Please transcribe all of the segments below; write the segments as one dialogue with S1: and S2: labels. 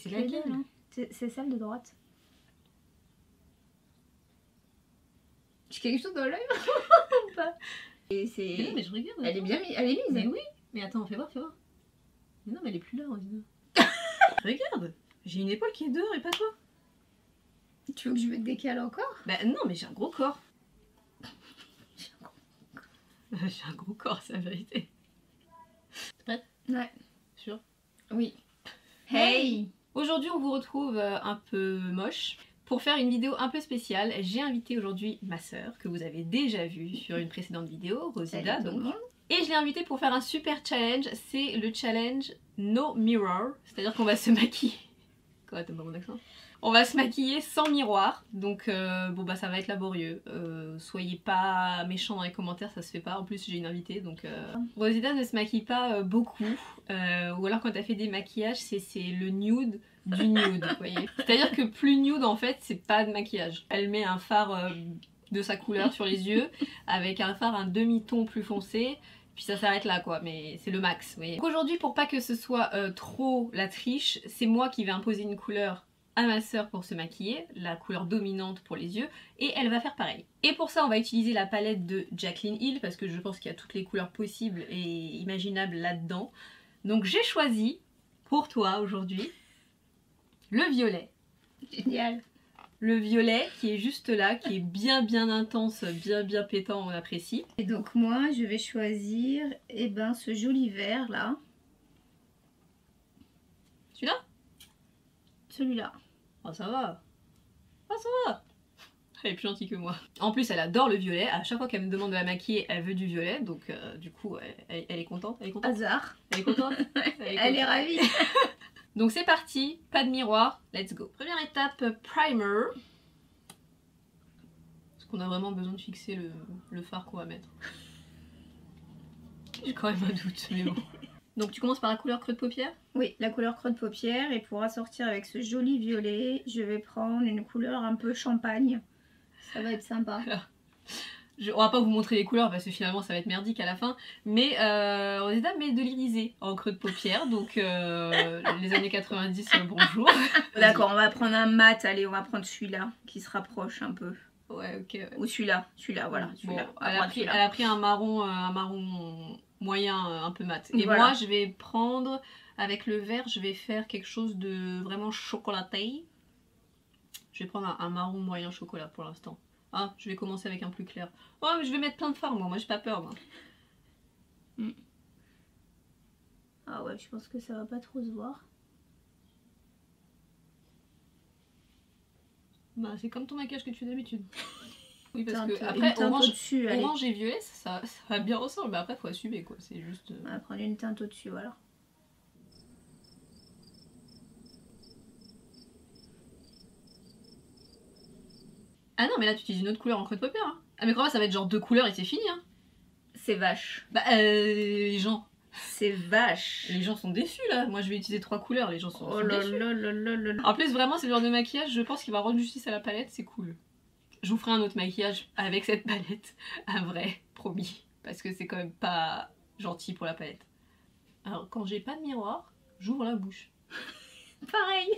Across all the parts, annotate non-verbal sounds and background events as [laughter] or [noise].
S1: c'est
S2: Les deux,
S1: laquelle
S2: là. C'est c'est celle de droite. J'ai quelque chose dans l'œil [laughs] ou pas Et c'est.
S1: Mais non, mais je regarde.
S2: Elle est bien mise. Elle est mise.
S1: Mais oui, mais attends, fais voir, fais voir. Mais non, mais elle est plus là, Rosina. [laughs] regarde, j'ai une épaule qui est dehors et pas toi.
S2: Tu veux que je me décale encore?
S1: Bah non, mais j'ai un gros corps. [laughs] j'ai un gros corps, c'est la vérité.
S2: Ouais.
S1: Sûr?
S2: Oui.
S1: Hey Aujourd'hui, on vous retrouve euh, un peu moche. Pour faire une vidéo un peu spéciale, j'ai invité aujourd'hui ma sœur, que vous avez déjà vue sur une précédente vidéo, Rosida donc. Et je l'ai invitée pour faire un super challenge, c'est le challenge No Mirror, c'est-à-dire qu'on va se maquiller. Quoi, t'aimes pas mon accent? On va se maquiller sans miroir, donc euh, bon bah ça va être laborieux. Euh, soyez pas méchants dans les commentaires, ça se fait pas. En plus j'ai une invitée, donc euh... Rosita ne se maquille pas euh, beaucoup, ou alors quand elle fait des maquillages, c'est le nude du nude, vous voyez. [laughs] C'est-à-dire que plus nude en fait, c'est pas de maquillage. Elle met un fard de sa couleur sur les yeux, avec un fard un demi-ton plus foncé, puis ça s'arrête là quoi, mais c'est le max. vous voyez. Donc aujourd'hui, pour pas que ce soit trop la triche, c'est moi qui vais imposer une couleur à ma sœur pour se maquiller, la couleur dominante pour les yeux, et elle va faire pareil. Et pour ça, on va utiliser la palette de Jacqueline Hill, parce que je pense qu'il y a toutes les couleurs possibles et imaginables là-dedans. Donc j'ai choisi, pour toi aujourd'hui, le violet.
S2: Génial.
S1: Le violet qui est juste là, qui est bien bien intense, bien bien pétant, on apprécie.
S2: Et donc moi, je vais choisir eh ben, ce joli vert là.
S1: Celui-là?
S2: Celui-là.
S1: Ah ça va. Ah ça va. [laughs] Elle est plus gentille que moi. En plus, elle adore le violet. À chaque fois qu'elle me demande de la maquiller, elle veut du violet. Donc euh, du coup, elle, est contente. Elle est contente.
S2: Hasard.
S1: Elle est contente. [laughs]
S2: Elle est ravie. [laughs]
S1: Donc c'est parti, pas de miroir, let's go. Première étape, primer. Est-ce qu'on a vraiment besoin de fixer le, le fard qu'on va mettre J'ai quand même un doute, mais bon. Donc tu commences par la couleur creux de paupière?
S2: Oui, la couleur creux de paupière. Et pour assortir avec ce joli violet, je vais prendre une couleur un peu champagne. Ça va être sympa. [laughs]
S1: Je, On va pas vous montrer les couleurs parce que finalement ça va être merdique à la fin. Mais euh, Rosetta met de l'irisé en creux de paupière. Donc euh, [laughs] les années 90, euh, bonjour. [laughs]
S2: D'accord, on va prendre un mat. Allez, on va prendre celui-là qui se rapproche un peu.
S1: Ouais, ok. ouais.
S2: Ou celui-là. Celui-là, voilà.
S1: Bon.
S2: On
S1: a pris, elle a pris un marron, euh, un marron moyen euh, un peu mat. Et
S2: Voilà.
S1: moi, je vais prendre avec le vert, je vais faire quelque chose de vraiment chocolaté. Je vais prendre un, un marron moyen chocolat pour l'instant. Ah, je vais commencer avec un plus clair. Oh, mais je vais mettre plein de fards, moi. Moi, j'ai pas peur, moi.
S2: Ah ouais, je pense que ça va pas trop se voir.
S1: Bah, c'est comme ton maquillage que tu fais d'habitude. Oui, parce
S2: Teinte-
S1: que après,
S2: teinte
S1: orange,
S2: au-dessus, allez.
S1: orange et violet, ça, ça va bien ensemble. Mais après, faut assumer, quoi. C'est juste. euh,
S2: On va prendre une teinte au-dessus, voilà.
S1: Ah non, mais là, tu utilises une autre couleur en creux de paupière. Hein. Ah, mais crois-moi, ça va être genre deux couleurs et c'est fini, hein.
S2: C'est vache.
S1: Bah, euh, les gens.
S2: C'est vache.
S1: Les gens sont déçus là. Moi je vais utiliser trois couleurs, les gens sont,
S2: Oh
S1: sont déçus.
S2: là là là là là.
S1: En plus, vraiment, c'est le genre de maquillage, je pense qu'il va rendre justice à la palette, c'est cool. Je vous ferai un autre maquillage avec cette palette, [laughs] un vrai, promis. Parce que c'est quand même pas gentil pour la palette. Alors, quand j'ai pas de miroir, j'ouvre la bouche. [laughs]
S2: Pareil.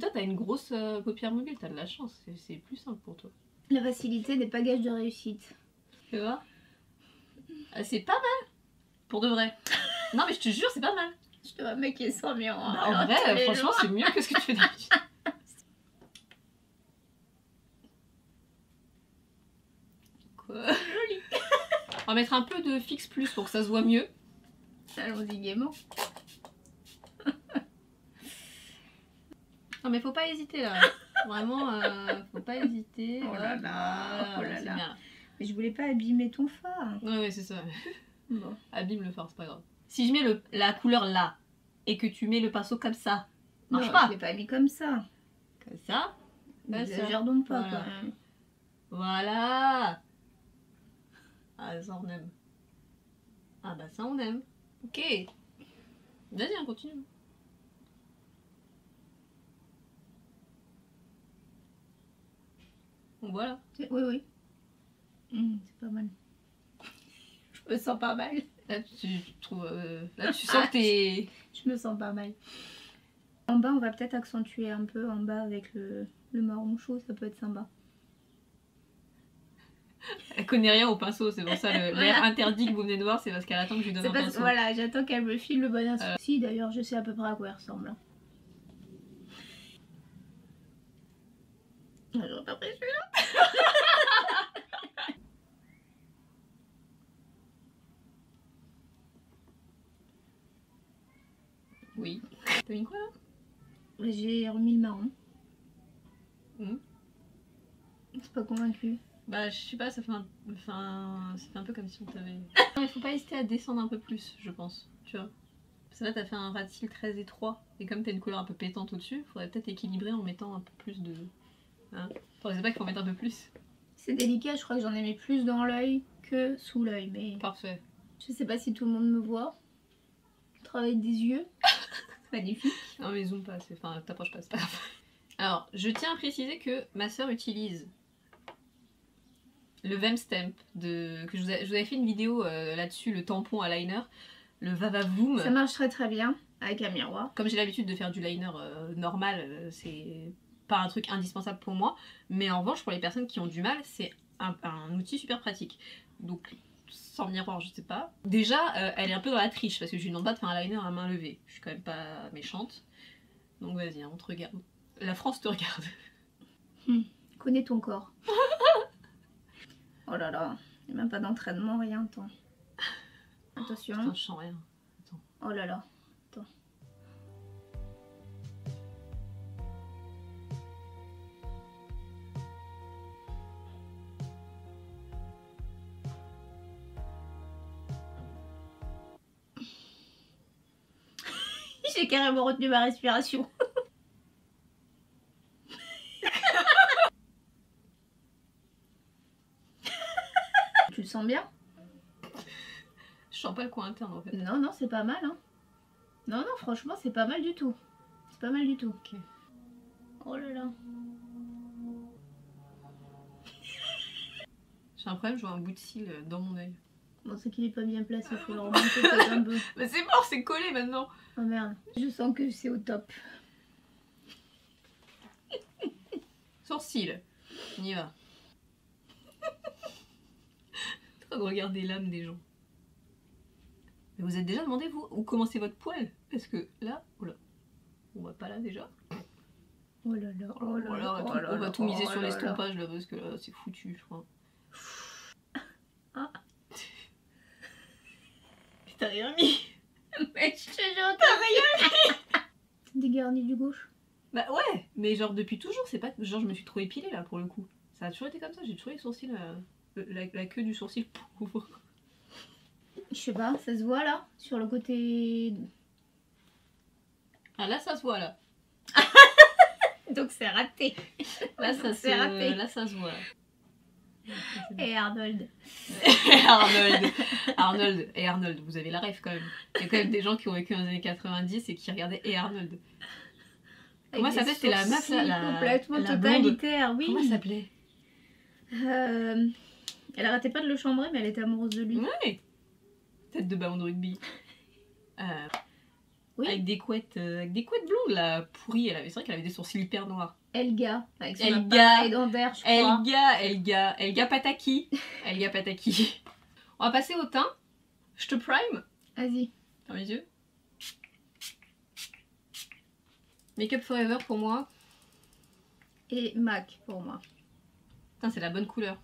S1: Toi, t'as une grosse euh, paupière mobile, t'as de la chance, c'est- plus simple pour toi.
S2: La facilité n'est pas gage de réussite.
S1: Tu vois? Ah, C'est pas mal Pour de vrai. Non, mais je te jure, c'est pas mal.
S2: Je te maquiller sans miroir.
S1: Bah, en vrai, franchement, c'est mieux que ce que tu fais d'habitude. [laughs] Quoi Joli. On va mettre un peu de fixe plus pour que ça se voit mieux.
S2: Allons-y gaiement.
S1: Non mais faut pas hésiter là. Vraiment, euh, faut pas hésiter.
S2: Oh là
S1: Hop,
S2: là, oh là là.
S1: bien.
S2: Mais je voulais pas abîmer ton phare.
S1: Ouais, ouais, c'est ça. [laughs]
S2: Bon.
S1: Abîme le fard, c'est pas grave. Si je mets le, la couleur là et que tu mets le pinceau comme ça, marche
S2: non,
S1: pas.
S2: je l'ai pas mis comme ça.
S1: Comme ça.
S2: N'exagère donc pas.
S1: Voilà. Ah, ça on aime. Ah bah ça on aime. Ok. Vas-y, on continue. Voilà.
S2: Oui, oui. Hum, c'est pas mal. [laughs] Je me sens pas mal.
S1: Là tu, tu trouves, euh, là tu [laughs] sens que t'es.
S2: Je me sens pas mal. En bas, on va peut-être accentuer un peu en bas avec le, le marron chaud, ça peut être sympa.
S1: Elle connaît rien au pinceau, c'est pour ça le- [laughs] l'air
S2: Voilà.
S1: interdit que vous venez de voir, c'est parce qu'elle attend que je lui donne un
S2: parce
S1: pinceau.
S2: voilà, j'attends qu'elle me file le bon.
S1: Euh.
S2: Si, d'ailleurs, je sais à peu près à quoi elle ressemble. hein. Ah, J'aurais pas pris celui-là. [laughs]
S1: Oui. T'as mis quoi là?
S2: J'ai remis le marron. C'est pas convaincu.
S1: Bah, je sais pas, ça fait un, enfin, ça fait un peu comme si on t'avait. [laughs] Non, il faut pas hésiter à descendre un peu plus, je pense. Tu vois. Parce que là, t'as fait un ras de cils très étroit. Et comme t'as une couleur un peu pétante au-dessus, faudrait peut-être équilibrer en mettant un peu plus de. Hein Enfin, c'est pas qu'il faut mettre un peu plus.
S2: C'est délicat, je crois que j'en ai mis plus dans l'œil que sous l'œil. Mais
S1: Parfait.
S2: je sais pas si tout le monde me voit. Je travaille des yeux. [laughs] Magnifique.
S1: Non, mais zoom pas, c'est. Enfin, t'approches pas, c'est pas grave. Alors, je tiens à préciser que ma soeur utilise le Vem Stamp de. que je vous, ai- je vous avais fait une vidéo euh, là-dessus, le tampon à liner, le Vavavoom.
S2: Ça marche très très bien avec un miroir.
S1: Comme j'ai l'habitude de faire du liner euh, normal, euh, c'est pas un truc indispensable pour moi. Mais en revanche, pour les personnes qui ont du mal, c'est un, un outil super pratique. Donc, sans miroir, je sais pas. Déjà, elle est un peu dans la triche parce que je lui demande pas de faire un liner à main levée. Je suis quand même pas méchante. Donc, vas-y, hein, on te regarde. La France te regarde.
S2: Connais ton corps. [laughs] oh là là, il n'y a même pas d'entraînement, rien. Attends. Attention.
S1: Putain, je sens rien.
S2: Oh là là. Attends. [laughs] J'ai carrément retenu ma respiration. [laughs] tu le sens bien?
S1: Je sens pas le coin interne en fait.
S2: Non, non, c'est pas mal. Hein. Non, non, franchement, c'est pas mal du tout. C'est pas mal du tout. Oh là là.
S1: J'ai un problème, je vois un bout de cils euh, dans mon œil.
S2: Bon, c'est qu'il est pas bien placé, faut le [laughs] remonter un peu.
S1: Mais c'est mort, c'est collé maintenant.
S2: Oh merde. Je sens que c'est au top.
S1: Sourcil. On y va. Regarder l'âme des gens. Mais vous êtes déjà demandé, vous, où commencez votre poil Parce que là, oh là, on va pas là déjà.
S2: Oh là là, oh là
S1: Voilà,
S2: là,
S1: on va
S2: oh
S1: tout,
S2: là
S1: on va
S2: là,
S1: tout miser
S2: oh
S1: sur
S2: là là.
S1: l'estompage là, parce que là, c'est foutu, je crois. [laughs] [laughs] Mais t'as rien mis [laughs]
S2: Mais je te jure, t'as rien Dégarni du gauche.
S1: Bah ouais, mais genre depuis toujours, c'est pas. Genre, je me suis trop épilée là pour le coup. Ça a toujours été comme ça, j'ai toujours les sourcils. euh, le- la, la queue du sourcil pauvre.
S2: Je sais pas, ça se voit là Sur le côté.
S1: Ah là, ça se voit là. [laughs]
S2: Donc c'est raté.
S1: Là, ça, se...
S2: Raté.
S1: là, ça se voit.
S2: Et Arnold. [laughs]
S1: Arnold. Arnold. Et Arnold, vous avez la rêve quand même. Il y a quand même des gens qui ont vécu dans les années 90 et qui regardaient Et Arnold. Comment ça s'appelait C'était la meuf là la...
S2: Complètement
S1: la blonde.
S2: totalitaire, oui.
S1: Comment elle s'appelait?
S2: Euh, Elle arrêtait pas de le chambrer, mais elle était amoureuse de lui.
S1: Ouais. Tête de ballon de rugby. [laughs] Euh,
S2: Oui.
S1: Avec des couettes, euh, avec des couettes blondes là, pourries. Elle avait, c'est vrai qu'elle avait des sourcils hyper noirs.
S2: Elga, avec son
S1: Elga.
S2: crois.
S1: Elga, Elga, Elga Pataki. [laughs] Elga Pataki. On va passer au teint. Je te prime.
S2: Vas-y.
S1: Ferme les yeux. Makeup Forever pour moi.
S2: Et Mac pour moi.
S1: Putain, c'est la bonne couleur.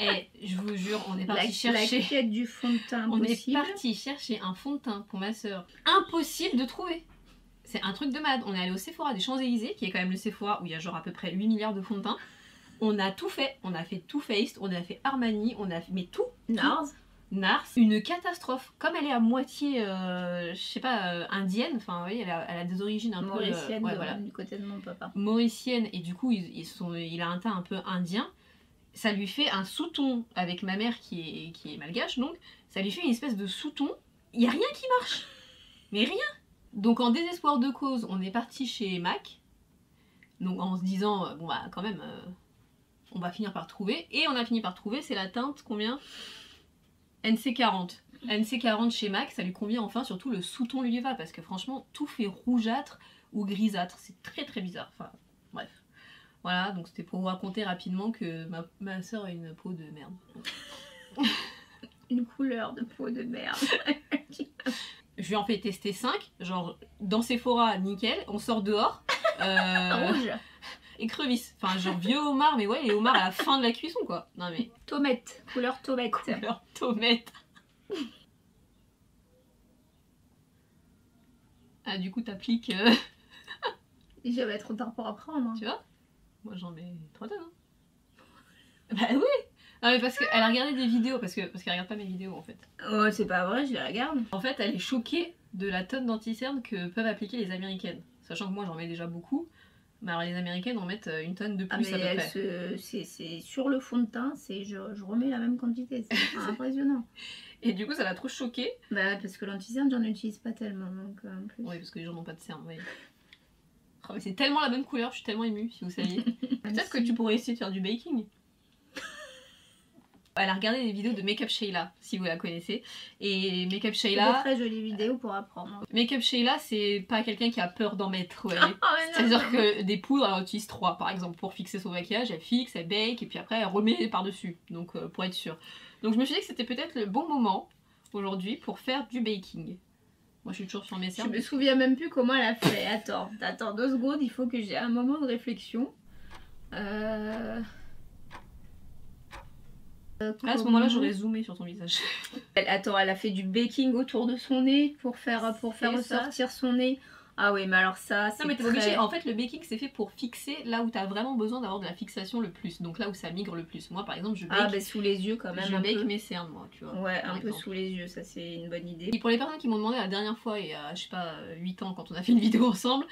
S1: Et je vous jure, on est parti chercher.
S2: la quête du fond de teint
S1: On est parti chercher un fond de teint pour ma soeur. Impossible de trouver. C'est un truc de malade. On est allé au Sephora des Champs-Élysées, qui est quand même le Sephora où il y a genre à peu près 8 milliards de fonds de teint. On a tout fait. On a fait Too Faced, on a fait Armani, on a fait. Mais tout
S2: Nars.
S1: Nars, une catastrophe. Comme elle est à moitié, euh, je sais pas, euh, indienne, enfin, oui, elle a, elle a des origines un
S2: Mauricienne
S1: peu. euh, ouais,
S2: de-
S1: voilà.
S2: du côté de mon papa.
S1: Mauricienne, et du coup, ils, ils sont, il a un teint un peu indien. Ça lui fait un sous-ton avec ma mère qui est, qui est malgache, donc ça lui fait une espèce de sous-ton. Il y a rien qui marche. Mais rien. Donc, en désespoir de cause, on est parti chez Mac. Donc, en se disant, euh, bon, bah, quand même, euh, on va finir par trouver. Et on a fini par trouver, c'est la teinte combien? NC40. NC40 chez MAC, ça lui convient enfin, surtout le sous-ton lui va, parce que franchement, tout fait rougeâtre, ou grisâtre. C'est très très bizarre. Enfin, bref. Voilà, donc c'était pour vous raconter rapidement que ma, ma soeur a une peau de merde. [laughs]
S2: Une couleur de peau de merde. [laughs]
S1: Je lui en fais tester 5, genre dans Sephora, nickel, on sort dehors. euh,
S2: Rouge. [laughs]
S1: écrevisse. Enfin, genre vieux homard, mais ouais, les homards à la fin de la cuisson, quoi. Non, mais
S2: Tomate. Couleur tomate.
S1: couleur tomate. Ah, du coup, t'appliques. euh,
S2: Je vais trop tard pour apprendre. hein.
S1: tu vois? Moi, j'en mets 3 tonnes. hein. [laughs] Bah oui Non, mais parce qu'elle a regardé des vidéos, parce que parce qu'elle regarde pas mes vidéos en fait.
S2: Oh, c'est pas vrai, je les regarde.
S1: En fait, elle est choquée de la tonne d'anticerne que peuvent appliquer les américaines. Sachant que moi, j'en mets déjà beaucoup. Mais alors, les américaines en mettent euh, une tonne de
S2: Ah,
S1: plus
S2: mais
S1: à peu près.
S2: c'est sur le fond de teint, c'est je, je remets la même quantité. C'est [laughs] impressionnant.
S1: Et du coup, ça l'a trop choquée.
S2: Bah, parce que l'anticerne, j'en utilise pas tellement. Donc, euh, en plus.
S1: Oui, parce que les gens n'ont pas de cerne, oui. Oh, mais c'est tellement la même couleur, je suis tellement émue, si vous saviez. [laughs] Peut-être que tu pourrais essayer de faire du baking. [laughs] Elle a regardé des vidéos de Makeup Sheila, si vous la connaissez. Et Makeup
S2: des
S1: Sheila,
S2: très jolies vidéos pour apprendre. [laughs]
S1: Makeup Sheila, c'est pas quelqu'un qui a peur d'en mettre. ouais.
S2: Oh, non.
S1: C'est-à-dire que des poudres, elle en utilise trois, par exemple, pour fixer son maquillage, elle fixe, elle bake, et puis après elle remet par-dessus, donc euh, pour être sûre. Donc je me suis dit que c'était peut-être le bon moment aujourd'hui pour faire du baking. Moi je suis toujours sur mes
S2: Je
S1: cernes.
S2: me souviens même plus comment elle a fait. Attends, attends deux secondes, il faut que j'ai un moment de réflexion. Euh... Euh,
S1: À ce moment-là, j'aurais zoomé sur ton visage.
S2: Elle- Attends, elle a fait du baking autour de son nez pour faire, pour faire
S1: ça.
S2: ressortir son nez. Ah oui, mais alors ça, c'est
S1: Non mais t'es
S2: très-
S1: obligé, en fait le baking c'est fait pour fixer là où t'as vraiment besoin d'avoir de la fixation le plus, donc là où ça migre le plus. Moi par exemple je bake,
S2: Ah bah sous les yeux quand même
S1: je
S2: un
S1: bake
S2: peu.
S1: mes cernes moi, tu vois.
S2: Ouais, un peu sous les yeux, ça c'est une bonne idée.
S1: Et pour les personnes qui m'ont demandé la dernière fois, il y a je sais pas 8 ans quand on a fait une vidéo [laughs] ensemble,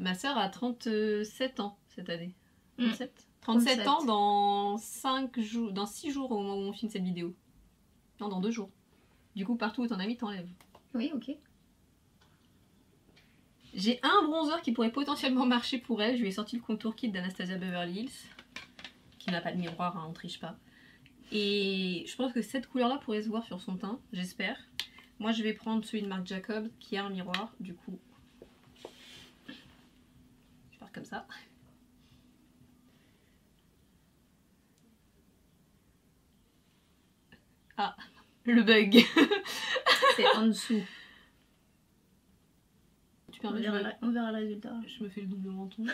S1: ma soeur a 37 ans cette année.
S2: Mm.
S1: 37 37 ans
S2: 37.
S1: dans 5 jours, dans 6 jours au moment où on filme cette vidéo. Non, dans 2 jours. Du coup, partout où t'en as mis, t'enlèves.
S2: Oui, ok.
S1: J'ai un bronzer qui pourrait potentiellement marcher pour elle. Je lui ai sorti le contour kit d'Anastasia Beverly Hills, qui n'a pas de miroir, hein, on triche pas. Et je pense que cette couleur-là pourrait se voir sur son teint, j'espère. Moi, je vais prendre celui de Marc Jacob qui a un miroir, du coup. Je pars comme ça. Ah, le bug.
S2: C'est en dessous. On verra,
S1: me-
S2: on verra le résultat.
S1: Je me fais le double menton.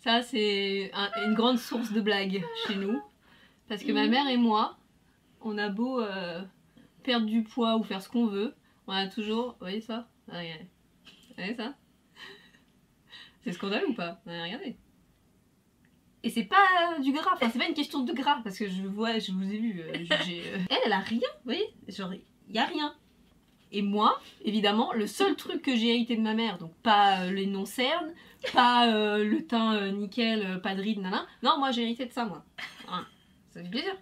S1: Ça, c'est un- une grande source de blagues chez nous. Parce que ma mère et moi, on a beau euh, perdre du poids ou faire ce qu'on veut, on a toujours. Vous voyez ça? Ah, Regardez. Vous voyez ça? C'est scandaleux ou pas? Regardez. Et c'est pas euh, du gras, enfin c'est pas une question de gras, parce que je vois, je vous ai vu, euh, euh, [laughs] Elle, elle a rien, vous voyez? Genre, y a rien. Et moi, évidemment, le seul truc que j'ai hérité de ma mère, donc pas euh, les non-cernes, pas euh, le teint euh, nickel, pas de rides, nana. Non, moi j'ai hérité de ça, moi. Hein, ça fait plaisir.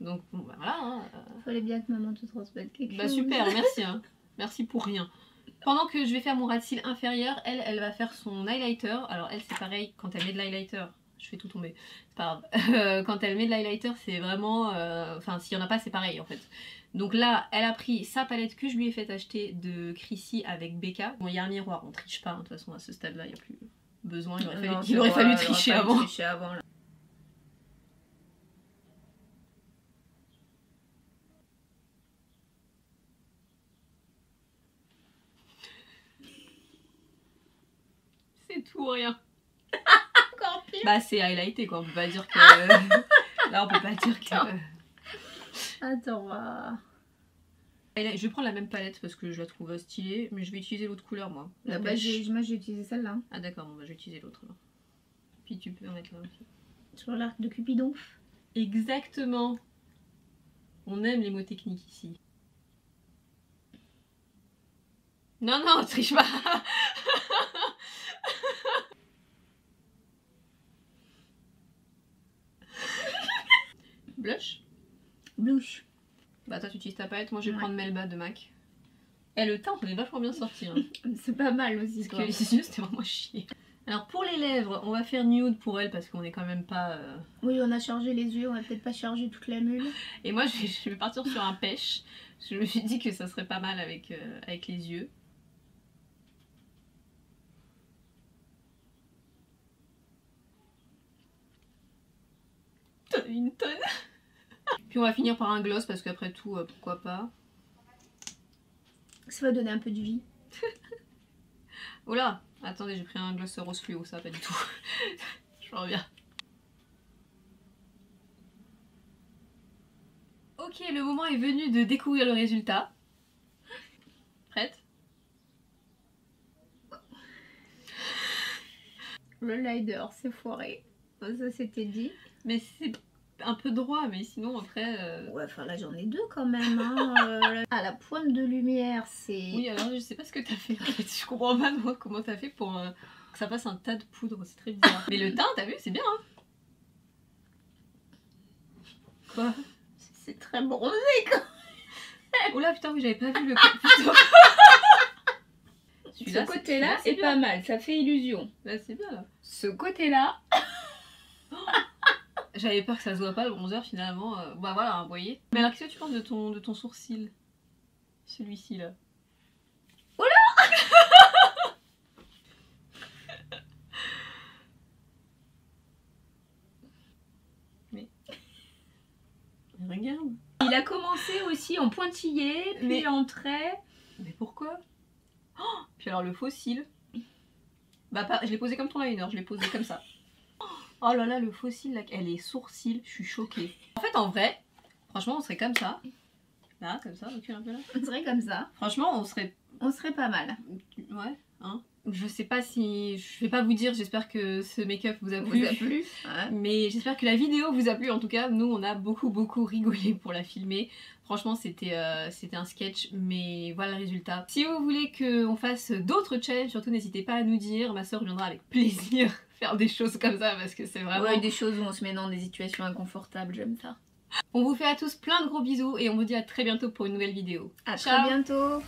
S1: Donc, bon, bah voilà. hein,
S2: Fallait bien que maman te transmette quelque
S1: bah
S2: chose.
S1: super, [laughs] merci. hein. Merci pour rien. Pendant que je vais faire mon ras de cils inférieur, elle, elle va faire son highlighter. Alors elle, c'est pareil, quand elle met de l'highlighter, je fais tout tomber, c'est pas grave. [laughs] Quand elle met de l'highlighter, c'est vraiment... euh, Enfin, s'il y en a pas, c'est pareil en fait. Donc là, elle a pris sa palette que je lui ai fait acheter de Chrissy avec Becca. Bon, il y a un miroir, on triche pas, hein, de toute façon, à ce stade-là, il n'y a plus besoin. Il aurait fallu,
S2: Non,
S1: il aurait fallu
S2: aurait
S1: tricher
S2: fallu
S1: avant.
S2: tricher avant, là.
S1: C'est tout ou rien. Bah, c'est highlighté quoi, on peut pas dire que. [laughs] Là, on peut pas dire que.
S2: Attends,
S1: Je vais prendre la même palette parce que je la trouve stylée, mais je vais utiliser l'autre couleur moi. La
S2: Ah bah,
S1: pêche.
S2: j'ai- moi j'ai utilisé celle-là.
S1: Ah d'accord, bon, bah, je vais utiliser l'autre. Puis tu peux en mettre là aussi.
S2: Sur l'arc de Cupidon.
S1: Exactement. On aime les mots techniques ici. Non, non, triche pas Blush
S2: Blush.
S1: Bah toi tu utilises ta palette, moi je vais prendre Melba de MAC. Et le teint on est vachement bien sorti. Hein. [laughs]
S2: C'est pas mal aussi.
S1: Parce que les yeux c'était vraiment chier. Alors pour les lèvres, on va faire nude pour elle parce qu'on est quand même pas... Euh,
S2: oui, on a chargé les yeux, on va peut-être pas charger toute la mule.
S1: Et moi je vais, partir sur un pêche. Je me suis dit que ça serait pas mal avec, euh, avec les yeux. Une tonne puis on va finir par un gloss parce qu'après tout, euh, pourquoi pas.
S2: Ça va donner un peu de vie. [laughs]
S1: Oh là Attendez, j'ai pris un gloss rose fluo, ça pas du tout. [laughs] Je reviens. Ok, le moment est venu de découvrir le résultat. Prête?
S2: Le lider, c'est foiré. Ça, c'était dit.
S1: Mais c'est un peu droit, mais sinon après... euh,
S2: Ouais, enfin là, j'en ai deux quand même. Hein. Euh, à [laughs] la pointe de lumière, c'est...
S1: Oui, alors je sais pas ce que t'as fait en fait. Je comprends pas moi comment t'as fait pour euh, que ça fasse un tas de poudre, c'est très bizarre. Mais le teint, t'as vu, c'est bien hein Quoi?
S2: C'est très bronzé.
S1: Oh là putain, oui, j'avais pas vu le. [laughs]
S2: Ce côté-là
S1: celui-là,
S2: est pas mal, ça fait illusion.
S1: Là, c'est bien là.
S2: Ce côté-là,
S1: J'avais peur que ça se voit pas le bronzer finalement. euh, Bah voilà, vous voyez. Mais alors, qu'est-ce que tu penses de ton, de ton sourcil? Celui-ci là. [laughs] Mais. Mais regarde.
S2: il a commencé aussi en pointillé, puis
S1: Mais-
S2: en trait.
S1: Mais pourquoi? Oh Puis alors le faux cil. Bah pas, je l'ai posé comme ton liner, je l'ai posé comme ça. Oh là là, le cil, là, elle est sourcil, je suis choquée. En fait, en vrai, franchement, on serait comme ça. Là, comme ça, recule un peu là.
S2: On serait comme ça.
S1: Franchement, on serait...
S2: On serait pas mal.
S1: Ouais, hein. Je sais pas si... Je vais pas vous dire, j'espère que ce make-up vous a
S2: Vous
S1: plu.
S2: a plu Ouais.
S1: Mais j'espère que la vidéo vous a plu. En tout cas, nous, on a beaucoup, beaucoup rigolé pour la filmer. Franchement, c'était euh, un sketch, mais voilà le résultat. Si vous voulez qu'on fasse d'autres challenges, surtout n'hésitez pas à nous dire. Ma soeur viendra avec plaisir faire des choses comme ça parce que c'est vraiment...
S2: Ouais, des choses où on se met dans des situations inconfortables, j'aime ça.
S1: On vous fait à tous plein de gros bisous et on vous dit à très bientôt pour une nouvelle vidéo.
S2: À
S1: Ciao.
S2: très bientôt